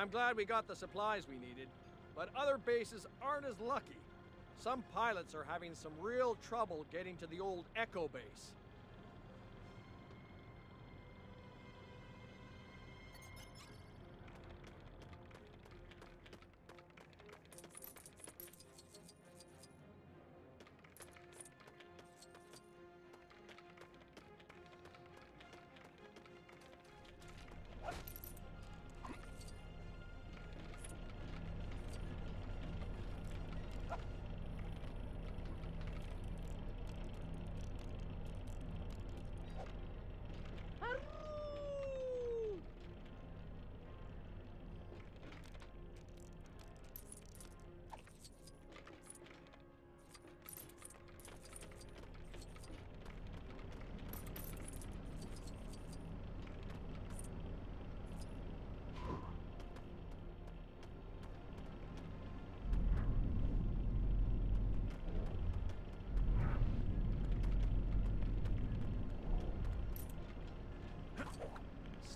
I'm glad we got the supplies we needed, but other bases aren't as lucky. Some pilots are having some real trouble getting to the old Echo base.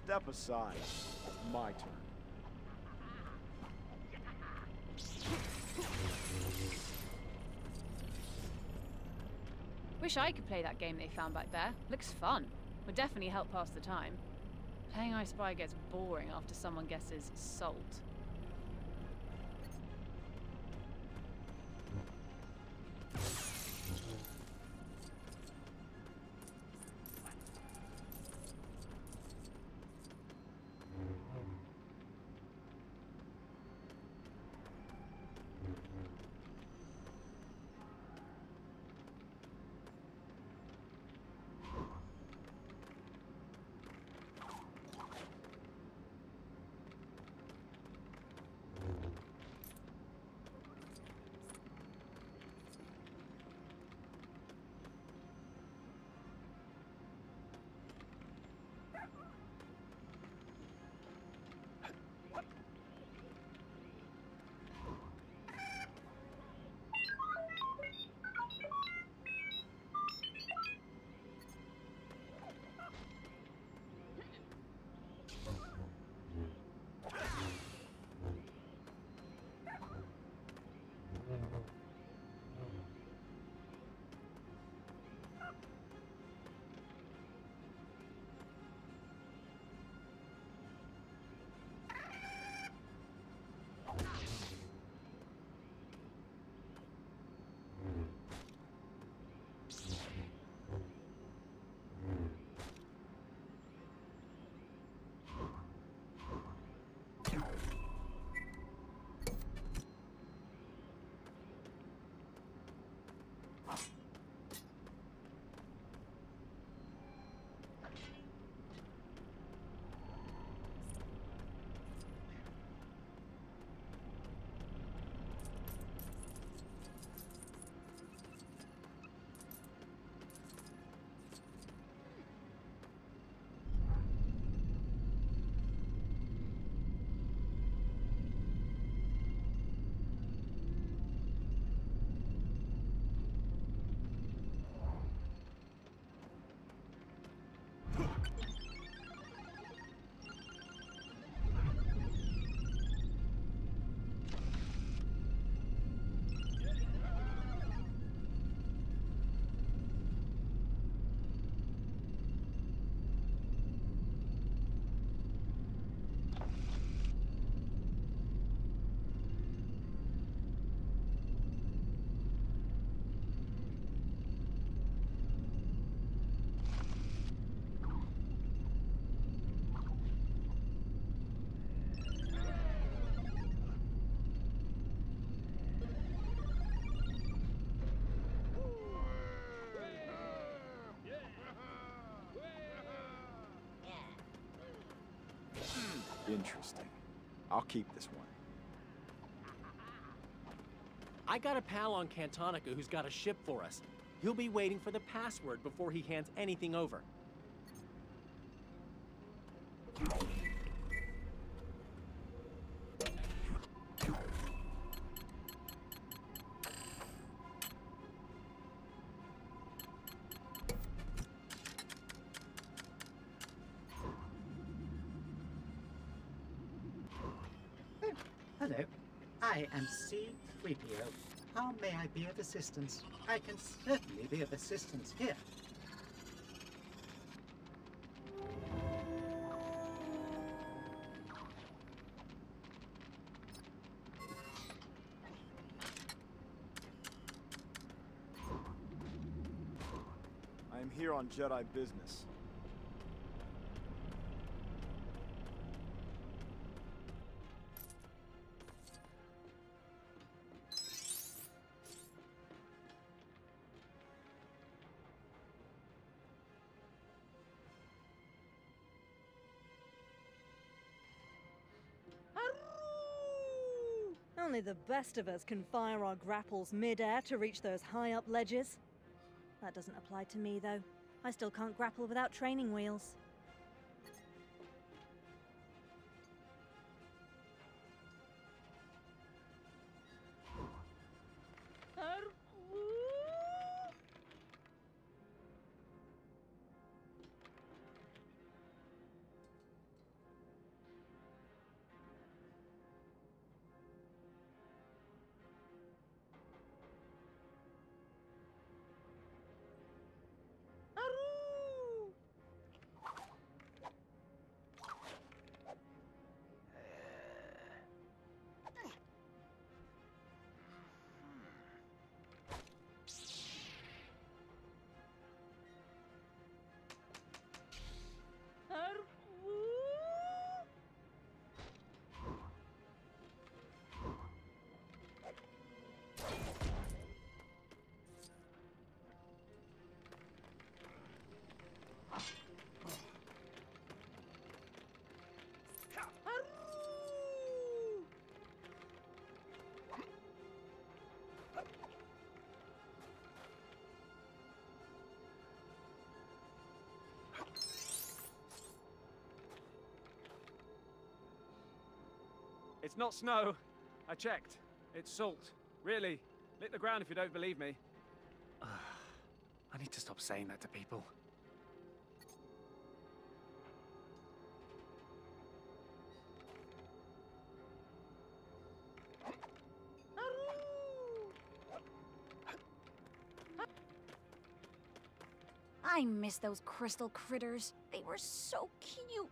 Step aside. My turn. Wish I could play that game they found back there. Looks fun. Would definitely help pass the time. Playing I Spy gets boring after someone guesses salt. Huh. Interesting. I'll keep this one. I got a pal on Cantonica who's got a ship for us. He'll be waiting for the password before he hands anything over. Hello, I am C-3PO. How may I be of assistance? I can certainly be of assistance here. I am here on Jedi business. The best of us can fire our grapples mid-air to reach those high-up ledges. That doesn't apply to me, though. I still can't grapple without training wheels. It's not snow. I checked. It's salt. Really. Lick the ground if you don't believe me. I need to stop saying that to people. I miss those crystal critters. They were so cute.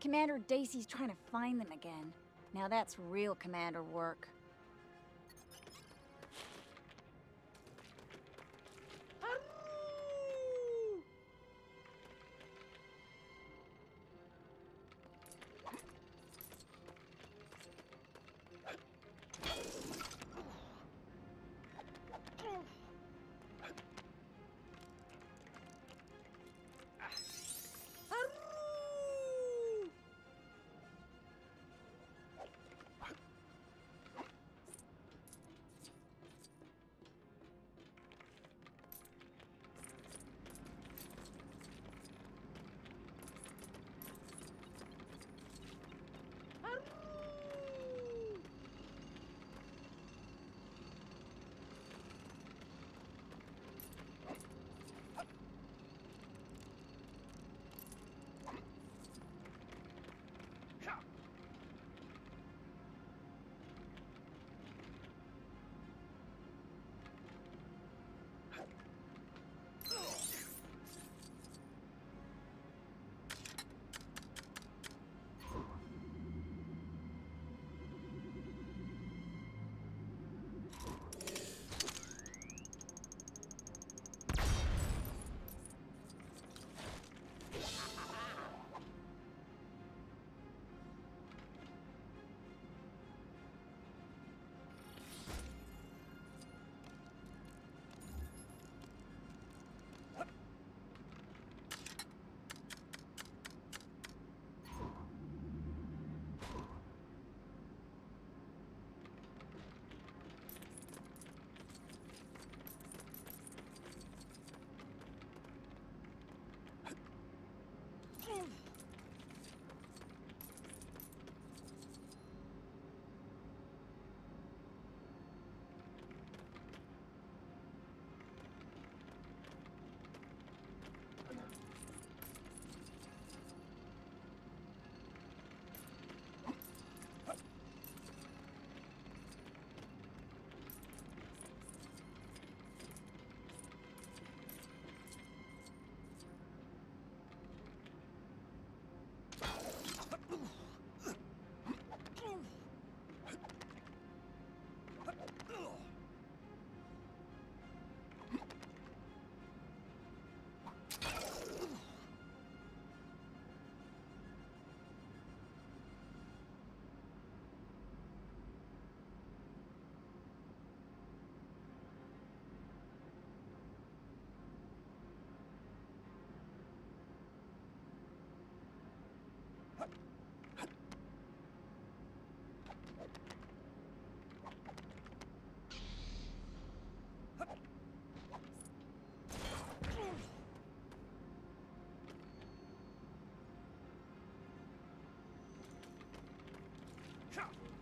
Commander D'Acy's trying to find them again. Now that's real commander work.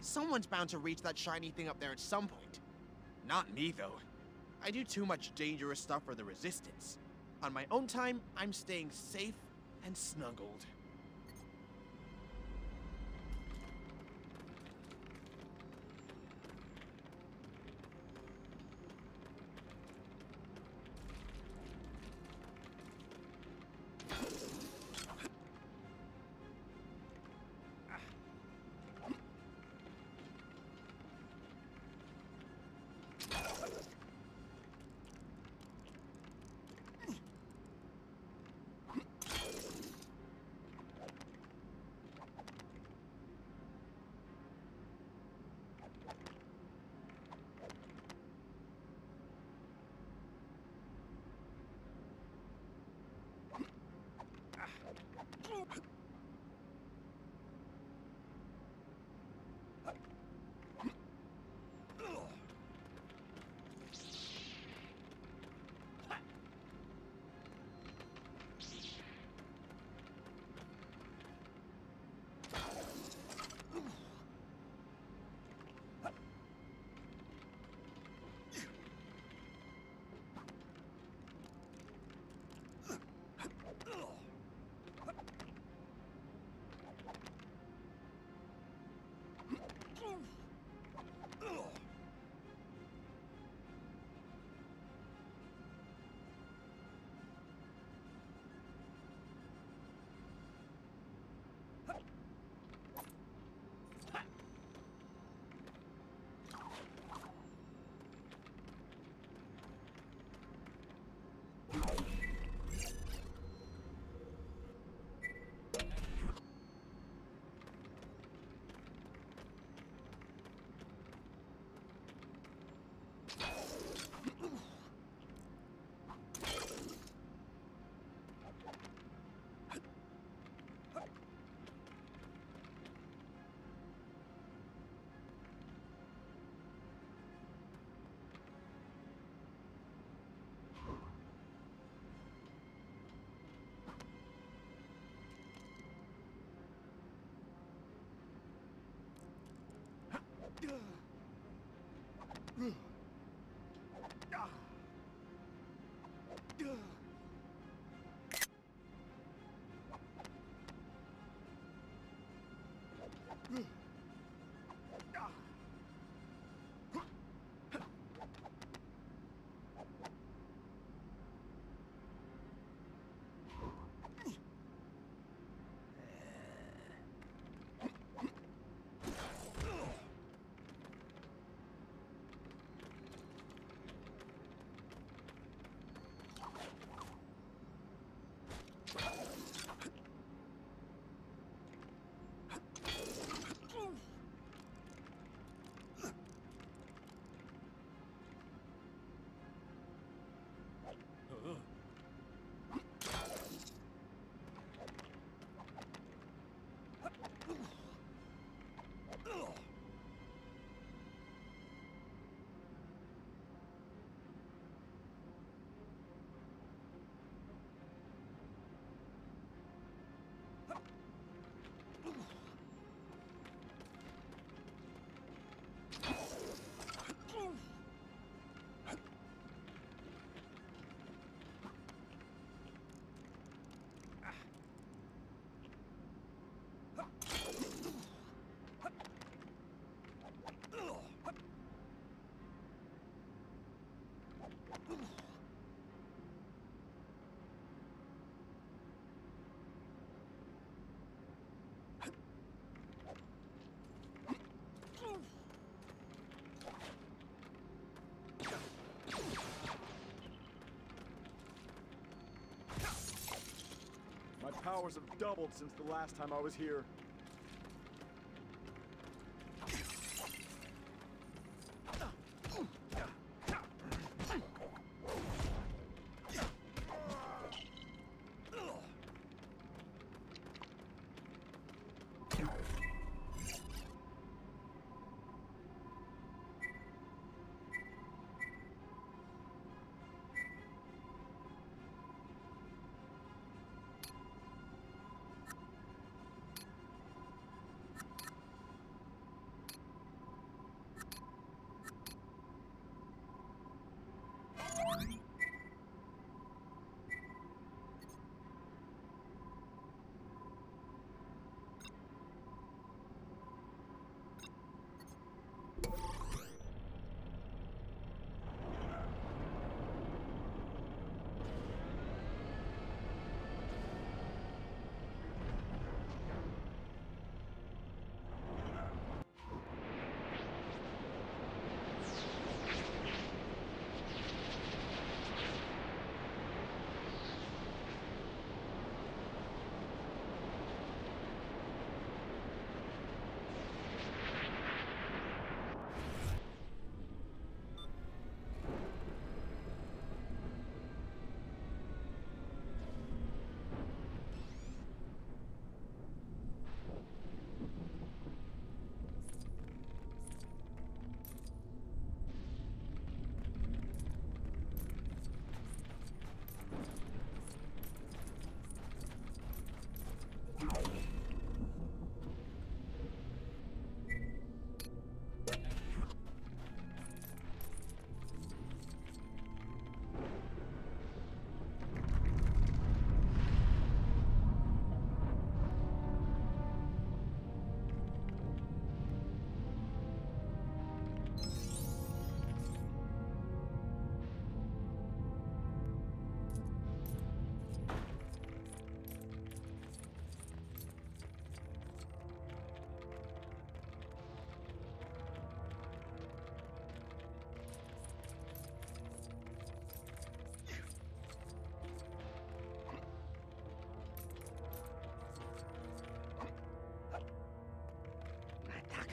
Someone's bound to reach that shiny thing up there at some point. Not me, though. I do too much dangerous stuff for the Resistance. On my own time, I'm staying safe and snuggled. My powers have doubled since the last time I was here.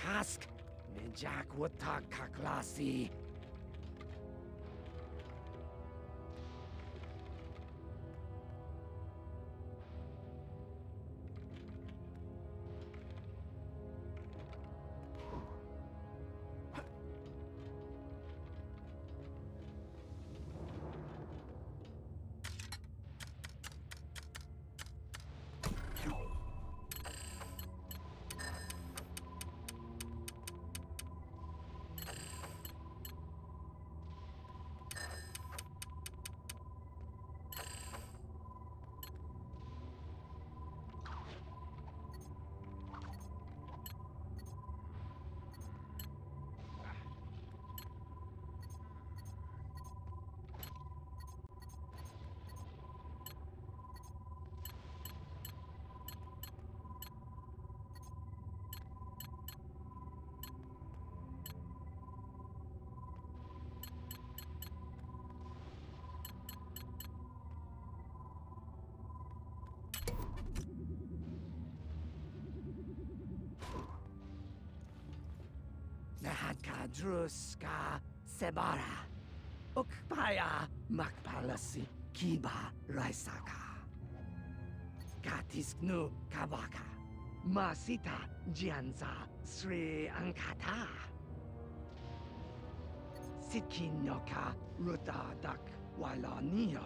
Task. Nejak watak kaklasi. Nahadka druska sebara. Ukpaya makpalasi kiba raisaka. Katisknu kabaka. Masita jianza sri ankata. Sitkinyoka rutadak walanio.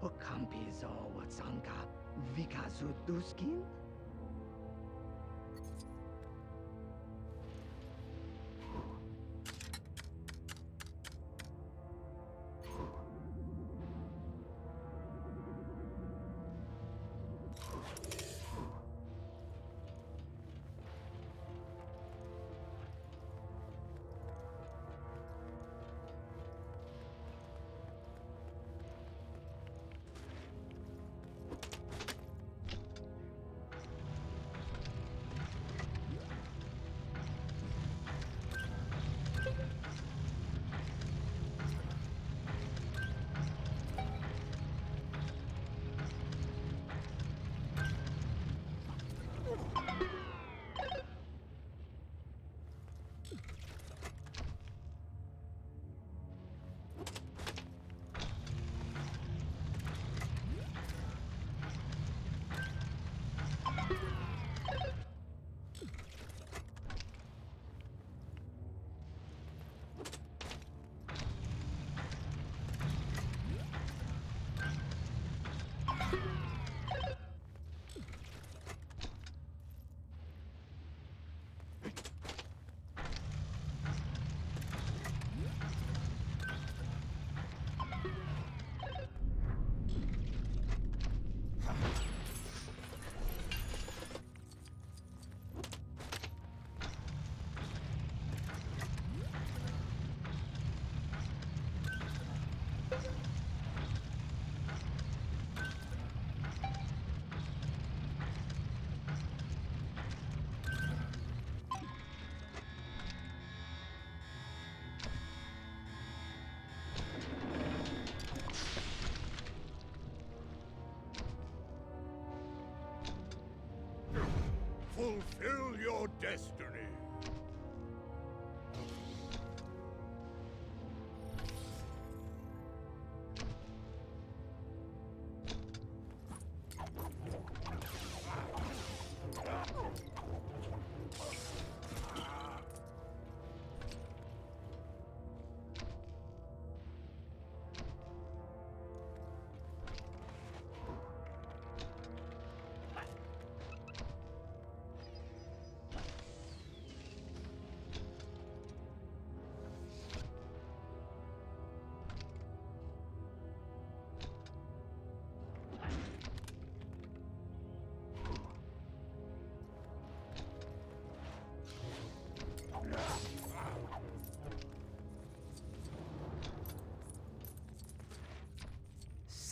Hukampizo watsanka vikazuduskin. Your destiny.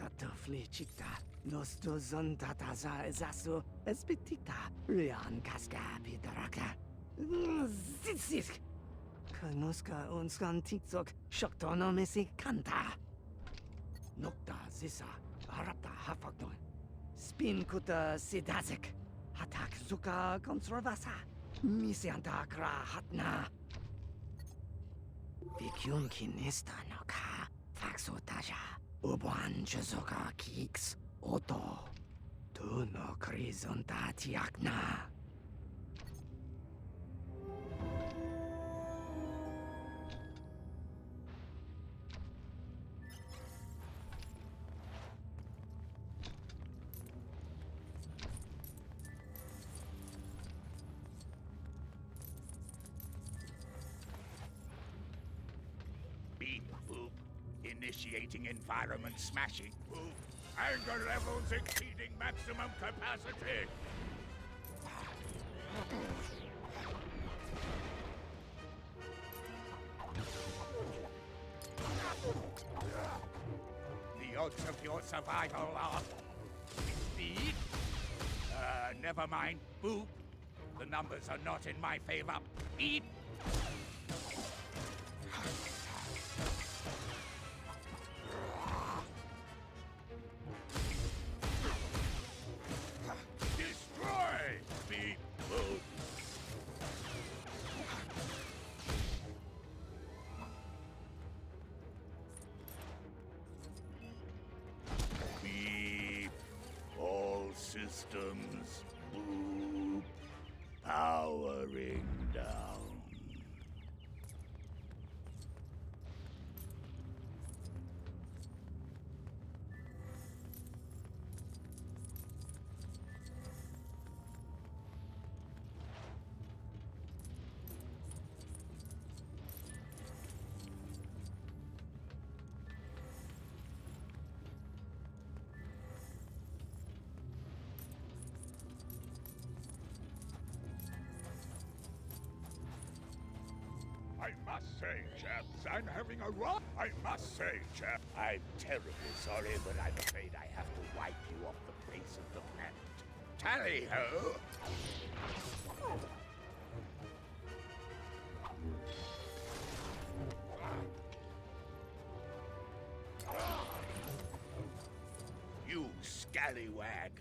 Sato flechita, nosto zonta taza esasu, espetita, rian casca pitaraka. Sitsisk! Konoska unskan tiksok, shoktono mesi kanta. Nokta zisa, harapta hafaknon. Spin kuta sidazek. Hatak zuka konservasa. Misianta kra hatna. Vikyun kinista no ka, taja. おばんちゅそがきくす音とのクリズンたちやくな。Smashing. Boop. Anger levels exceeding maximum capacity. The odds of your survival are... Speed? Uh, never mind. Boop. The numbers are not in my favor. Beep. All I must say, chaps, I'm having a rough. I must say, chap, I'm terribly sorry, but I'm afraid I have to wipe you off the face of the planet. Tally ho! You scallywag!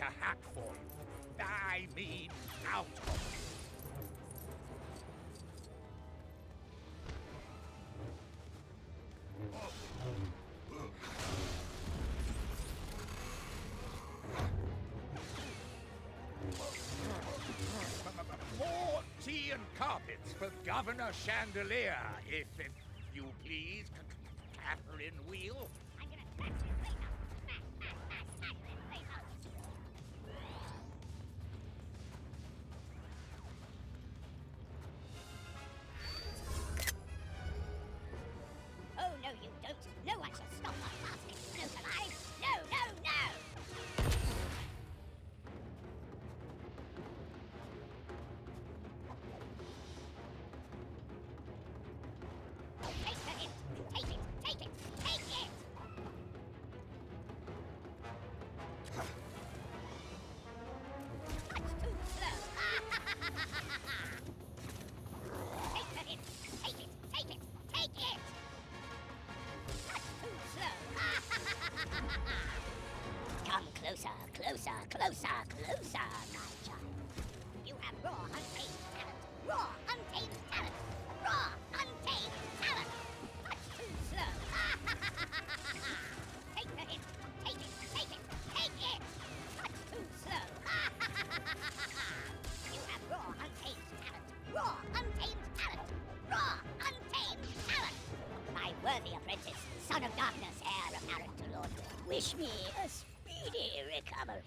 A hat for you. I mean, out of you. Tea and carpets for Governor Chandelier, if, if you please, C- Catherine Wheel. Wish me a speedy recovery.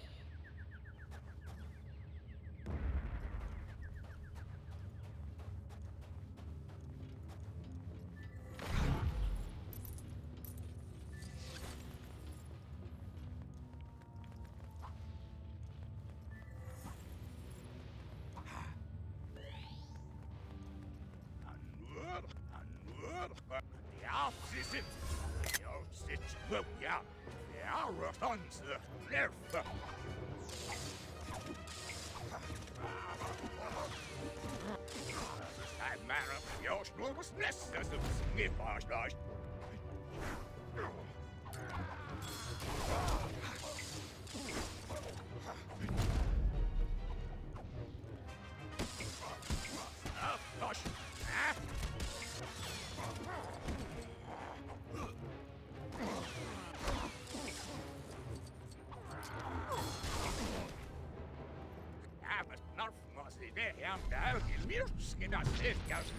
Anwur, are on the. I'm man of your snowlessness of sniff,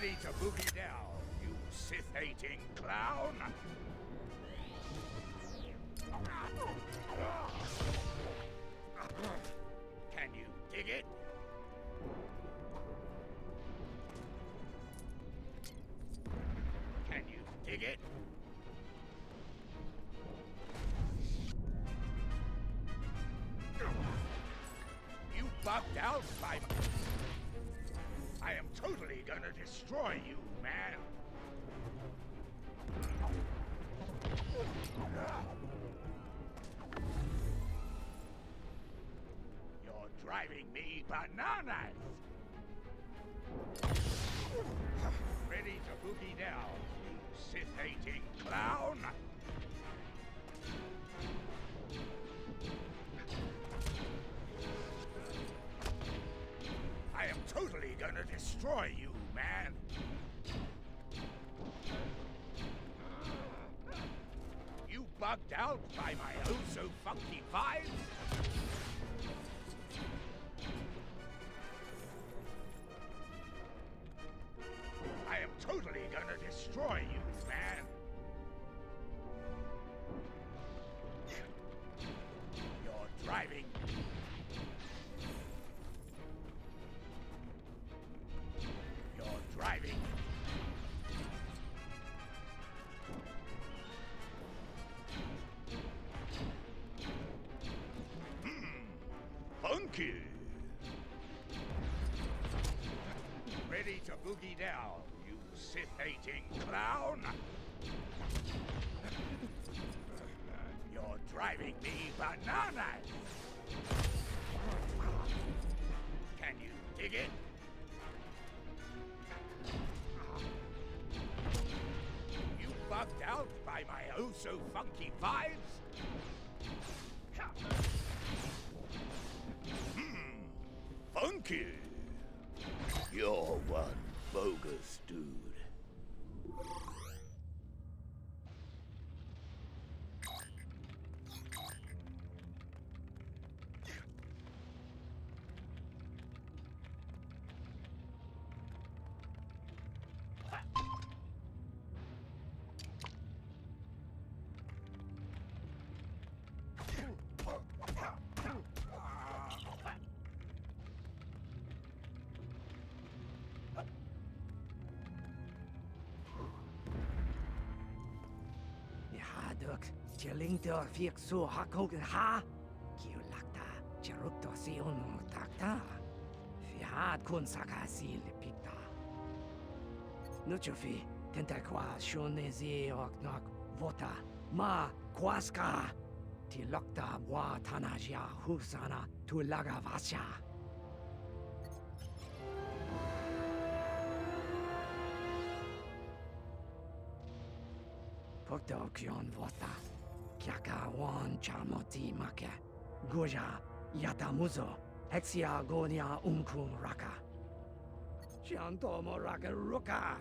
ready to boogie down, you Sith-hating clown! bananas! Ready to boogie down, you Sith-hating clown! I am totally gonna destroy you, man! You bugged out by my oh-so-funky vibes? so funky vibe fiek so hakogen ha. Kiu lakta, cherukto si takta. Fiat kun saka si lipikta. Nuchofi, tenta kwa shonezi oknok vota. Ma kwaska. Ti lokta wa tanajia husana tu laga vasya. Pokto kyon vota. Kyaka wan chamoti make. Goja yatamuzo. Hexia gonia umkun raka. Shantomo raka ruka.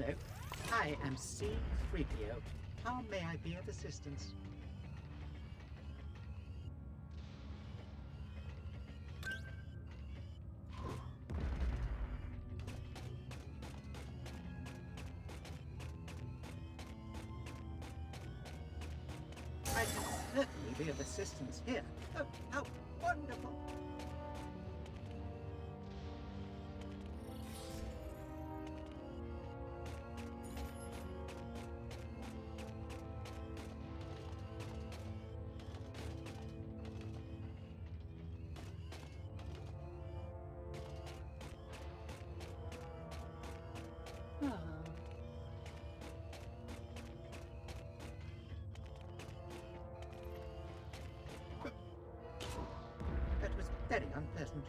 Hello, I am C-3PO. How may I be of assistance? I can certainly be of assistance here. Oh, That was very unpleasant.